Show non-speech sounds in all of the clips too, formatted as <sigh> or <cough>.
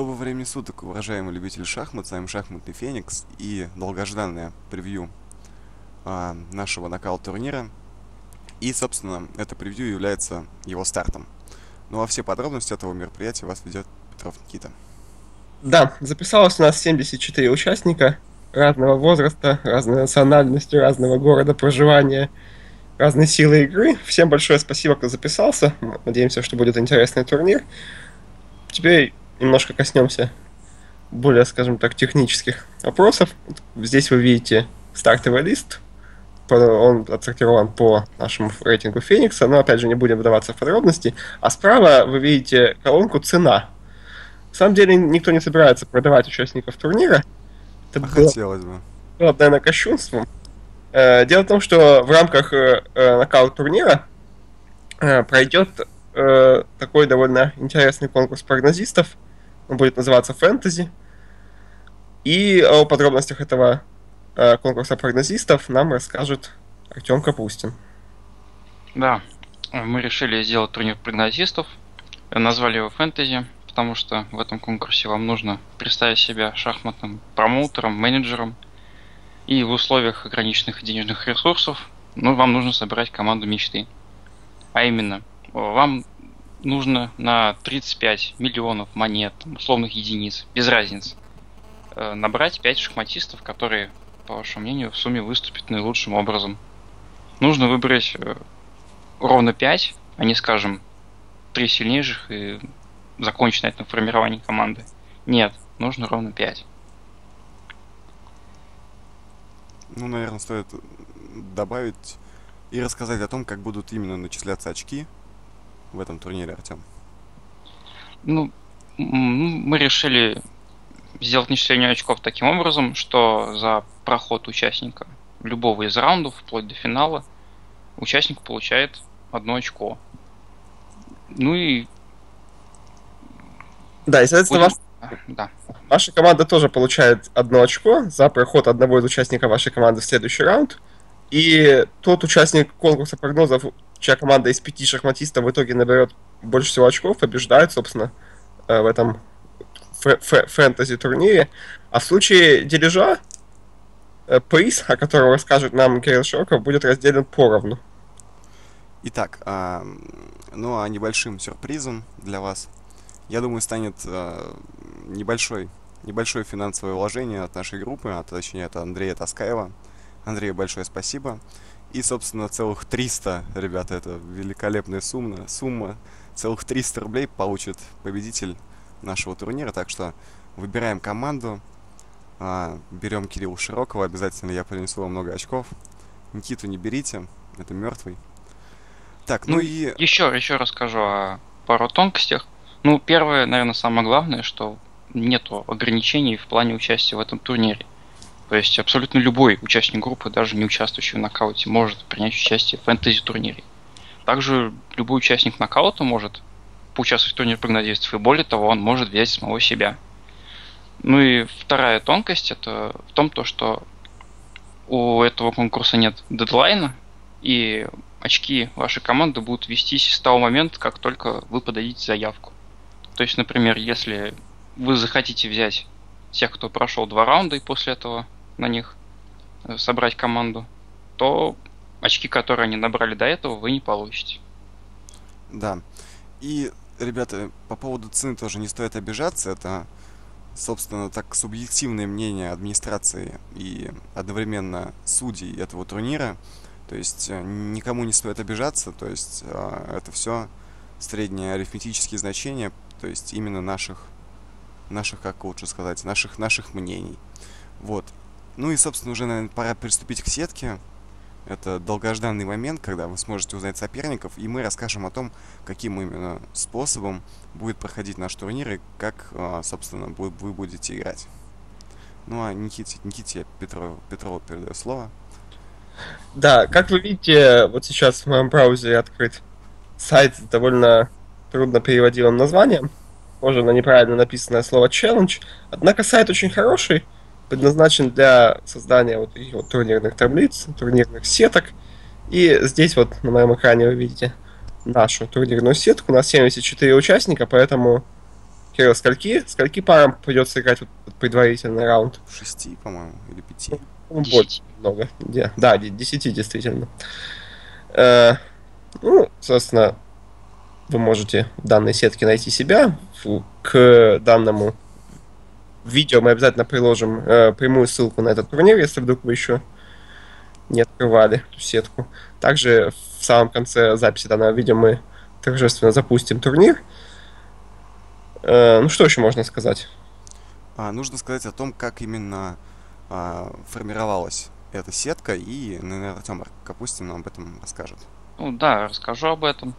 Доброго времени суток, уважаемые любители шахмат, с вами Шахматный Феникс и долгожданное превью а, нашего нокаут-турнира. И, собственно, это превью является его стартом. Ну а все подробности этого мероприятия вас ведет Петров Никита. Да, записалось у нас 74 участника разного возраста, разной национальности, разного города проживания, разной силы игры. Всем большое спасибо, кто записался. Надеемся, что будет интересный турнир. Теперь немножко коснемся более, скажем так, технических вопросов. Здесь вы видите стартовый лист. Он отсортирован по нашему рейтингу Феникса, но опять же не будем вдаваться в подробности. А справа вы видите колонку «Цена». На самом деле никто не собирается продавать участников турнира. Это а было, хотелось бы. Было, наверное, кощунством. Э, дело в том, что в рамках э, э, нокаут турнира пройдет такой довольно интересный конкурс прогнозистов – он будет называться «Фэнтези». И о подробностях этого э, конкурса прогнозистов нам расскажет Артем Капустин. Да, мы решили сделать турнир прогнозистов. Назвали его «Фэнтези», потому что в этом конкурсе вам нужно представить себя шахматным промоутером, менеджером. И в условиях ограниченных денежных ресурсов ну, вам нужно собирать команду мечты. А именно, вам нужно на 35 миллионов монет, условных единиц, без разницы, э, набрать 5 шахматистов, которые, по вашему мнению, в сумме выступят наилучшим образом. Нужно выбрать э, ровно 5, а не, скажем, 3 сильнейших и закончить на этом формировании команды. Нет, нужно ровно 5. Ну, наверное, стоит добавить и рассказать о том, как будут именно начисляться очки в этом турнире, Артем? Ну, мы решили сделать начисление очков таким образом, что за проход участника любого из раундов, вплоть до финала, участник получает одно очко. Ну и... Да, и, соответственно, Будем... ваш... да. ваша команда тоже получает одно очко за проход одного из участников вашей команды в следующий раунд. И тот участник конкурса прогнозов, чья команда из пяти шахматистов в итоге наберет больше всего очков, побеждает, собственно, э, в этом фэнтези-турнире. А в случае дележа э, приз, о котором расскажет нам Кирилл Широков, будет разделен поровну. Итак, а, ну а небольшим сюрпризом для вас, я думаю, станет а, небольшой, небольшое финансовое вложение от нашей группы, а точнее от Андрея Таскаева. Андрею большое спасибо. И, собственно, целых 300, ребята, это великолепная сумма, сумма, целых 300 рублей получит победитель нашего турнира. Так что выбираем команду, а, берем Кирилла Широкого, обязательно я принесу вам много очков. Никиту не берите, это мертвый. Так, ну, ну и... Еще, еще расскажу о пару тонкостях. Ну, первое, наверное, самое главное, что нету ограничений в плане участия в этом турнире. То есть абсолютно любой участник группы, даже не участвующий в нокауте, может принять участие в фэнтези-турнире. Также любой участник нокаута может поучаствовать в турнире прогнозистов, и более того, он может взять самого себя. Ну и вторая тонкость это в том, то, что у этого конкурса нет дедлайна, и очки вашей команды будут вестись с того момента, как только вы подадите заявку. То есть, например, если вы захотите взять тех, кто прошел два раунда и после этого на них э, собрать команду, то очки, которые они набрали до этого, вы не получите. Да. И, ребята, по поводу цены тоже не стоит обижаться. Это, собственно, так субъективное мнение администрации и одновременно судей этого турнира. То есть э, никому не стоит обижаться. То есть э, это все средние арифметические значения, то есть именно наших, наших, как лучше сказать, наших, наших мнений. Вот. Ну и, собственно, уже, наверное, пора приступить к сетке. Это долгожданный момент, когда вы сможете узнать соперников, и мы расскажем о том, каким именно способом будет проходить наш турнир и как, а, собственно, вы будете играть. Ну а Никите, Никите Петрову, Петрову передаю слово. Да, как вы видите, вот сейчас в моем браузере открыт сайт с довольно трудно переводимым названием. Можно на неправильно написанное слово challenge. Однако сайт очень хороший предназначен для создания вот таких вот турнирных таблиц, турнирных сеток. И здесь вот на моем экране вы видите нашу турнирную сетку. У нас 74 участника, поэтому Кирилл, скольки, скольки парам придется играть вот предварительный раунд? Шести, по-моему, или пяти. Ну, больше много. Да, десяти действительно. Э, ну, собственно, вы можете в данной сетке найти себя. К данному видео мы обязательно приложим э, прямую ссылку на этот турнир, если вдруг вы еще не открывали эту сетку. Также в самом конце записи данного видео мы торжественно запустим турнир. Э, ну что еще можно сказать? А, нужно сказать о том, как именно а, формировалась эта сетка, и, наверное, Артем Капустин нам об этом расскажет. Ну да, расскажу об этом.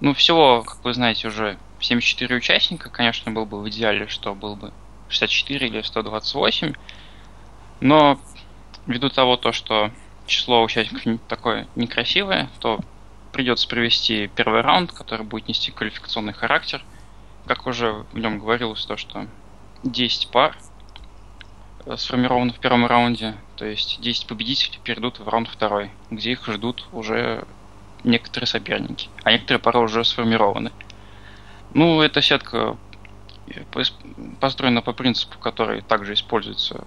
Ну, всего, как вы знаете, уже 74 участника. Конечно, был бы в идеале, что был бы 64 или 128. Но ввиду того, то, что число участников такое некрасивое, то придется провести первый раунд, который будет нести квалификационный характер. Как уже в нем говорилось, то, что 10 пар э, сформированы в первом раунде, то есть 10 победителей перейдут в раунд второй, где их ждут уже некоторые соперники, а некоторые пары уже сформированы. Ну, эта сетка построена по принципу, который также используется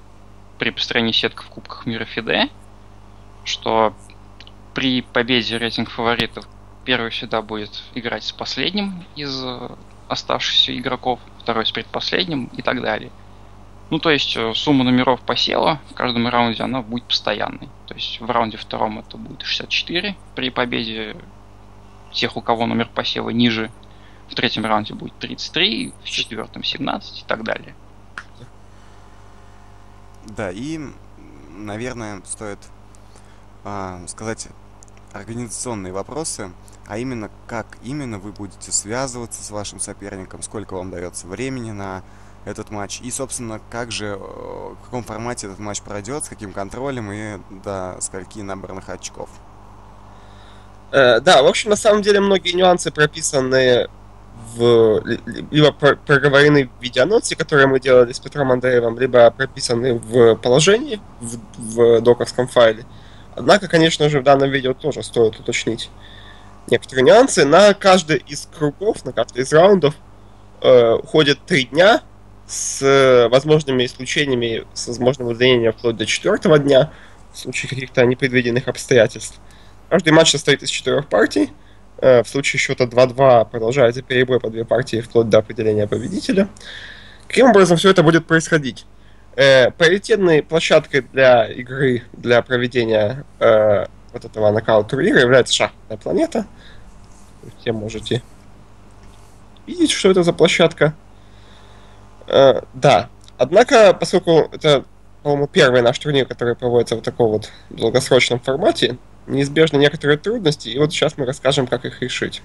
при построении сеток в Кубках мира ФИДЕ, что при победе рейтинг фаворитов первый всегда будет играть с последним из э, оставшихся игроков, второй с предпоследним и так далее. Ну, то есть э, сумма номеров посела в каждом раунде, она будет постоянной. То есть в раунде втором это будет 64 при победе тех, у кого номер посева ниже. В третьем раунде будет 33, в четвертом 17 и так далее. Да, и, наверное, стоит а, сказать организационные вопросы, а именно, как именно вы будете связываться с вашим соперником, сколько вам дается времени на этот матч. И, собственно, как же, э, в каком формате этот матч пройдет, с каким контролем и до скольки набранных очков. Э, да, в общем, на самом деле многие нюансы прописаны в либо проговорены в видеоноте, которые мы делали с Петром Андреевым, либо прописаны в положении в, в доковском файле. Однако, конечно же, в данном видео тоже стоит уточнить некоторые нюансы. На каждый из кругов, на каждый из раундов э, уходит три дня, с э, возможными исключениями, с возможным удлинением вплоть до четвертого дня, в случае каких-то непредвиденных обстоятельств. Каждый матч состоит из четырех партий. Э, в случае счета 2-2 продолжается перебой по две партии вплоть до определения победителя. Каким образом все это будет происходить? Э, приоритетной площадкой для игры, для проведения э, вот этого нокаут-турнира является шахматная планета. Все можете видеть, что это за площадка. Э, да. Однако, поскольку это, по-моему, первый наш турнир, который проводится в таком вот долгосрочном формате, неизбежны некоторые трудности, и вот сейчас мы расскажем, как их решить.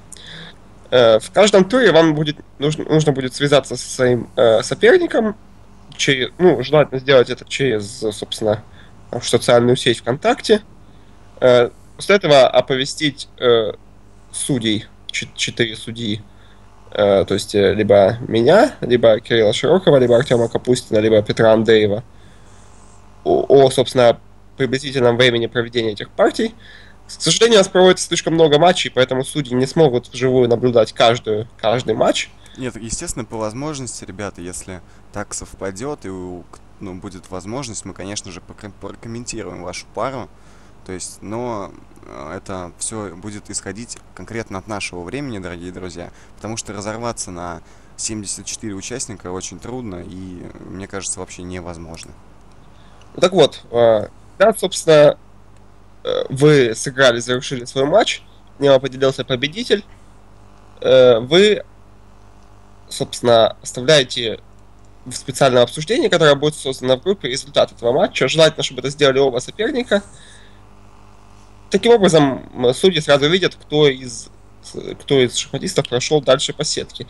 Э, в каждом туре вам будет нужно, нужно будет связаться со своим э, соперником, через, ну, желательно сделать это через, собственно, социальную сеть ВКонтакте. Э, после этого оповестить э, судей, четыре судьи, Э, то есть э, либо меня, либо Кирилла Широкова, либо Артема Капустина, либо Петра Андреева о, о, собственно, приблизительном времени проведения этих партий. К сожалению, у нас проводится слишком много матчей, поэтому судьи не смогут вживую наблюдать каждую, каждый матч. Нет, естественно, по возможности, ребята, если так совпадет и ну, будет возможность, мы, конечно же, прокомментируем вашу пару. То есть, но э, это все будет исходить конкретно от нашего времени, дорогие друзья, потому что разорваться на 74 участника очень трудно и, мне кажется, вообще невозможно. Так вот, э, да, собственно, э, вы сыграли, завершили свой матч, не определился победитель, вы, собственно, оставляете в специальном обсуждении, которое будет создано в группе, результат этого матча. Желательно, чтобы это сделали оба соперника – Таким образом, судьи сразу видят, кто из, кто из шахматистов прошел дальше по сетке.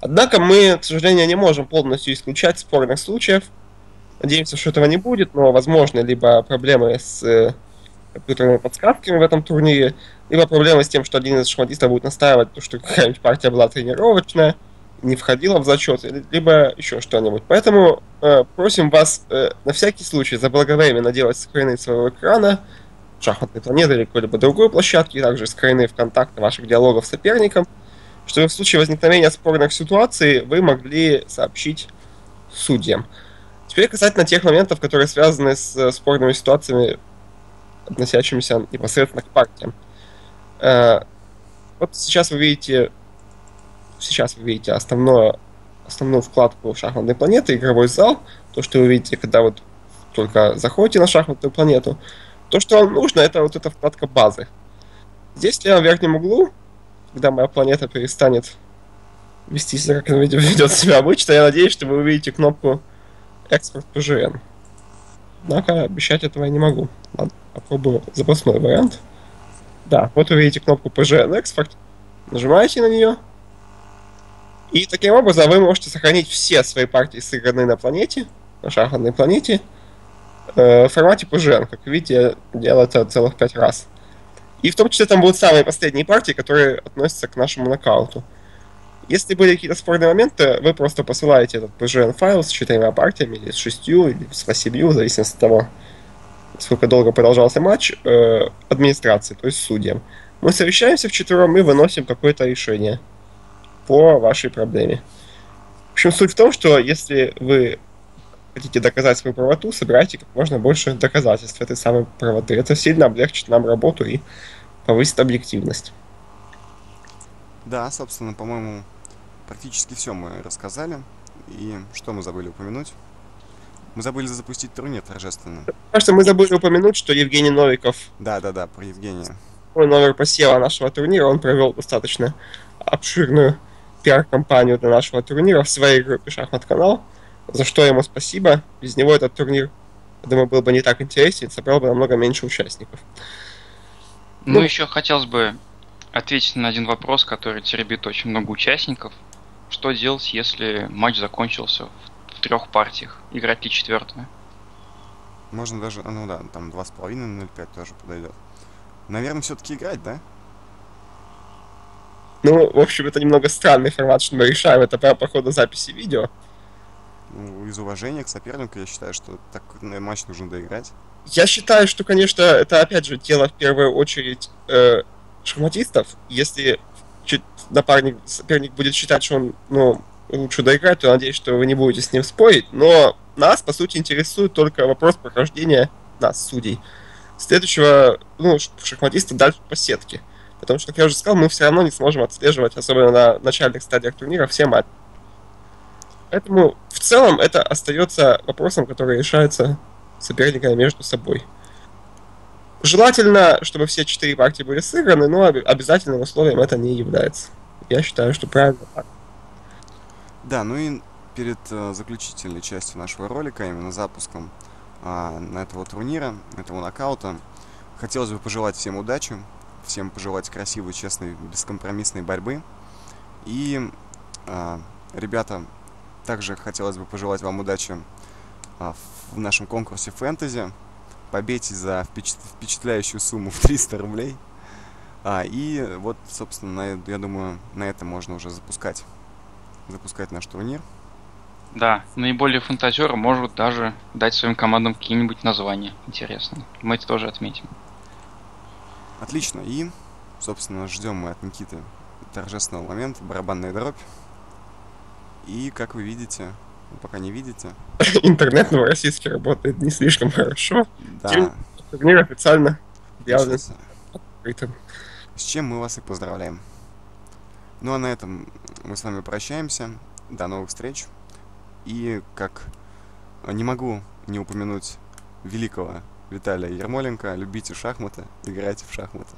Однако мы, к сожалению, не можем полностью исключать спорных случаев. Надеемся, что этого не будет, но возможны либо проблемы с э, компьютерными подсказками в этом турнире, либо проблемы с тем, что один из шахматистов будет настаивать, что какая-нибудь партия была тренировочная, не входила в зачет, либо еще что-нибудь. Поэтому э, просим вас э, на всякий случай заблаговременно делать скрины своего экрана, шахматной планеты или какой-либо другой площадки, также скрины ВКонтакте ваших диалогов с соперником. чтобы в случае возникновения спорных ситуаций вы могли сообщить судьям. Теперь касательно тех моментов, которые связаны с э, спорными ситуациями, относящимися непосредственно к партиям. Э, вот сейчас вы видите, сейчас вы видите основное, основную вкладку шахматной планеты, игровой зал, то, что вы видите, когда вот только заходите на шахматную планету. То, что вам нужно, это вот эта вкладка базы. Здесь в левом верхнем углу, когда моя планета перестанет вести себя, как она ведет себя обычно, я надеюсь, что вы увидите кнопку экспорт PGN. Однако обещать этого я не могу. Ладно, попробую запасной вариант. Да, вот вы видите кнопку PGN экспорт. Нажимаете на нее. И таким образом вы можете сохранить все свои партии, сыгранные на планете, на шахматной планете, э, в формате PGN. Как видите, я делал это целых пять раз. И в том числе там будут самые последние партии, которые относятся к нашему нокауту. Если были какие-то спорные моменты, вы просто посылаете этот PGN-файл с четырьмя партиями, или с шестью, или с восемью, в зависимости от того, сколько долго продолжался матч, э, администрации, то есть судьям. Мы совещаемся вчетвером и выносим какое-то решение по вашей проблеме. В общем, суть в том, что если вы хотите доказать свою правоту, собирайте как можно больше доказательств этой самой правоты. Это сильно облегчит нам работу и повысит объективность. Да, собственно, по-моему, практически все мы рассказали. И что мы забыли упомянуть? Мы забыли запустить турнир торжественно. Кажется, мы забыли упомянуть, что Евгений Новиков... Да-да-да, про Евгения. Номер посева нашего турнира, он провел достаточно обширную пиар-компанию для нашего турнира в своей группе «Шахмат-канал», за что ему спасибо. Без него этот турнир, я думаю, был бы не так интересен, собрал бы намного меньше участников. Ну, ну еще хотелось бы ответить на один вопрос, который теребит очень много участников. Что делать, если матч закончился в трех партиях? Играть ли четвертую? Можно даже, ну да, там 2,5 на 0,5 тоже подойдет. Наверное, все-таки играть, да? Ну, в общем, это немного странный формат, что мы решаем это прямо по ходу записи видео. Ну, из уважения к сопернику, я считаю, что так матч нужно доиграть. Я считаю, что, конечно, это опять же дело в первую очередь э, шахматистов. Если напарник, соперник будет считать, что он ну, лучше доиграть, то надеюсь, что вы не будете с ним спорить. Но нас, по сути, интересует только вопрос прохождения нас, судей. Следующего, ну, шахматиста дальше по сетке. Потому что, как я уже сказал, мы все равно не сможем отслеживать, особенно на начальных стадиях турнира, все матчи. Поэтому в целом это остается вопросом, который решается соперниками между собой. Желательно, чтобы все четыре партии были сыграны, но обязательным условием это не является. Я считаю, что правильно так. Да, ну и перед э, заключительной частью нашего ролика, именно запуском э, этого турнира, этого нокаута, хотелось бы пожелать всем удачи, всем пожелать красивой, честной, бескомпромиссной борьбы. И, э, ребята, также хотелось бы пожелать вам удачи э, в нашем конкурсе фэнтези победе за впечатляющую сумму в 300 рублей. А, и вот, собственно, я думаю, на этом можно уже запускать, запускать наш турнир. Да, наиболее фантазеры могут даже дать своим командам какие-нибудь названия интересные. Мы это тоже отметим. Отлично. И, собственно, ждем мы от Никиты торжественного момента, барабанная дробь. И, как вы видите, вы пока не видите. <laughs> Интернет новороссийский работает не слишком хорошо. Да. Турнир официально объявлен открытым. С чем мы вас и поздравляем. Ну а на этом мы с вами прощаемся. До новых встреч. И как не могу не упомянуть великого Виталия Ермоленко, любите шахматы, играйте в шахматы.